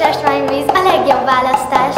Ásványvíz a legjobb választás.